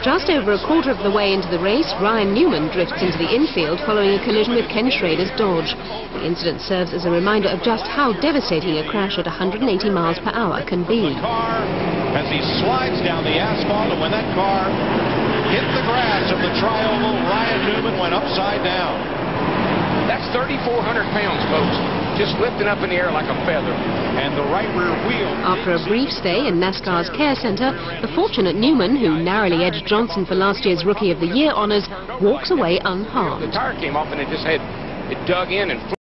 Just over a quarter of the way into the race, Ryan Newman drifts into the infield following a collision with Ken Schrader's Dodge. The incident serves as a reminder of just how devastating a crash at 180 miles per hour can be. As he slides down the asphalt, and when that car hit the grass of the tri-oval, Ryan Newman went upside down. That's 3,400 pounds, folks, just lifting up in the air like a feather. And the right rear wheel. After a brief stay in NASCAR's Care Center, the fortunate Newman, who narrowly edged Johnson for last year's Rookie of the Year honors, walks away The unharmed. tire came off and it just had, it dug in and